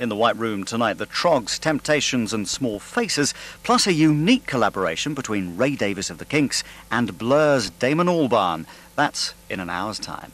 In the White Room tonight, the Troggs, Temptations and Small Faces, plus a unique collaboration between Ray Davies of the Kinks and Blur's Damon Albarn. That's in an hour's time.